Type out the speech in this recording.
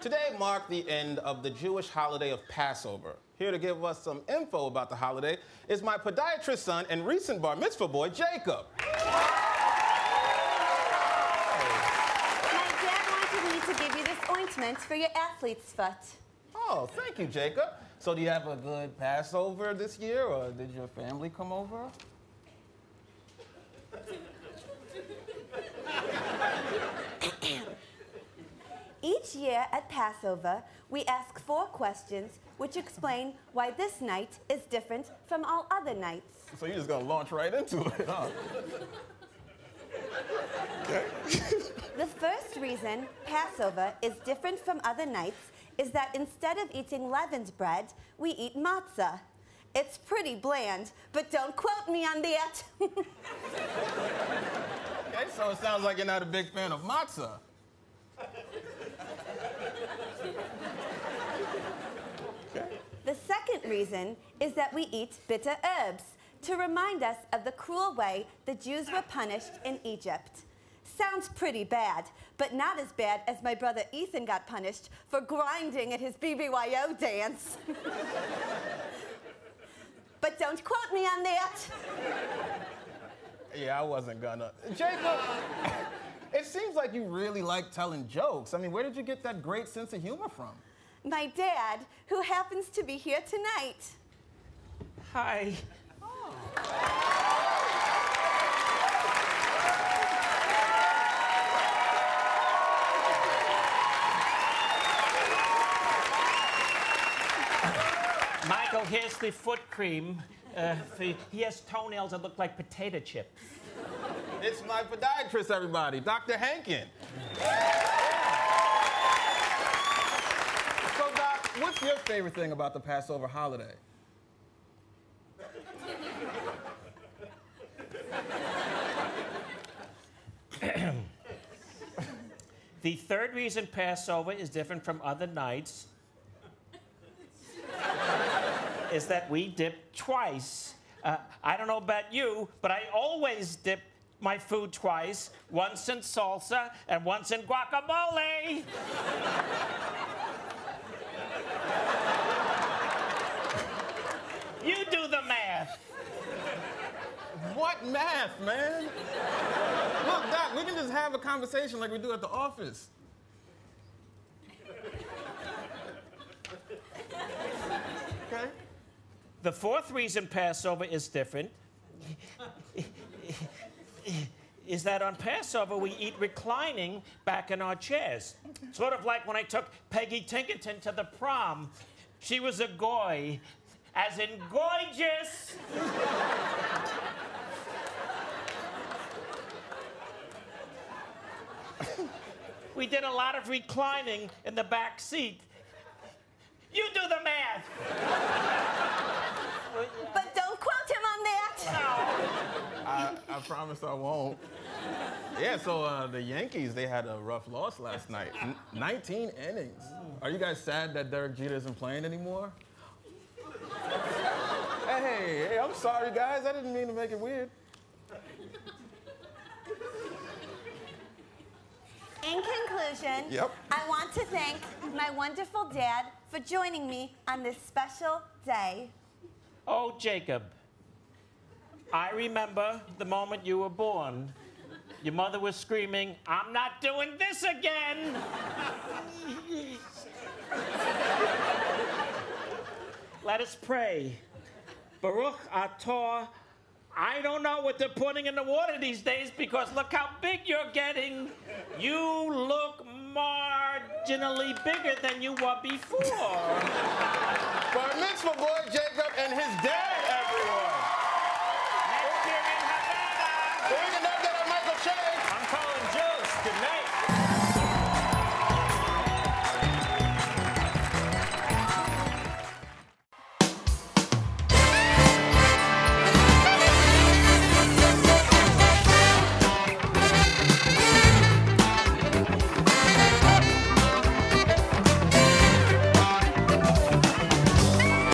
Today marked the end of the Jewish holiday of Passover. Here to give us some info about the holiday is my podiatrist son and recent bar mitzvah boy, Jacob. My dad wanted me to give you this ointment for your athlete's foot. Oh, thank you, Jacob. So do you have a good Passover this year, or did your family come over? Year at Passover, we ask four questions which explain why this night is different from all other nights. So you're just gonna launch right into it, huh? okay. The first reason Passover is different from other nights is that instead of eating leavened bread, we eat matzah. It's pretty bland, but don't quote me on that. okay, so it sounds like you're not a big fan of matzah. The second reason is that we eat bitter herbs to remind us of the cruel way the Jews were punished in Egypt. Sounds pretty bad, but not as bad as my brother Ethan got punished for grinding at his BBYO dance. but don't quote me on that. Yeah, I wasn't gonna. Jacob, it seems like you really like telling jokes. I mean, where did you get that great sense of humor from? My dad, who happens to be here tonight. Hi. Michael, here's the foot cream. Uh, for, he has toenails that look like potato chips. It's my podiatrist, everybody, Dr. Hankin. So, Doc, what's your favorite thing about the Passover holiday? The third reason Passover is different from other nights is that we dip twice. Uh, I don't know about you, but I always dip my food twice once in salsa and once in guacamole. you do the math. What math, man? Look, Doc, we can just have a conversation like we do at the office. Okay? The fourth reason Passover is different is that on Passover we eat reclining back in our chairs. Sort of like when I took Peggy Tinkerton to the prom. She was a goy, as in gorgeous. we did a lot of reclining in the back seat. You do the math. Promise I won't. Yeah, so uh, the Yankees, they had a rough loss last night. N- 19 innings. Are you guys sad that Derek Jeter isn't playing anymore? hey, hey, I'm sorry, guys. I didn't mean to make it weird. In conclusion, Yep. I want to thank my wonderful dad for joining me on this special day. Oh, Jacob, I remember the moment you were born. Your mother was screaming, I'm not doing this again. Let us pray. Baruch Ator. I don't know what they're putting in the water these days because look how big you're getting. You look marginally bigger than you were before. Bar mitzvah boy Jacob and his dad, everyone. Bring it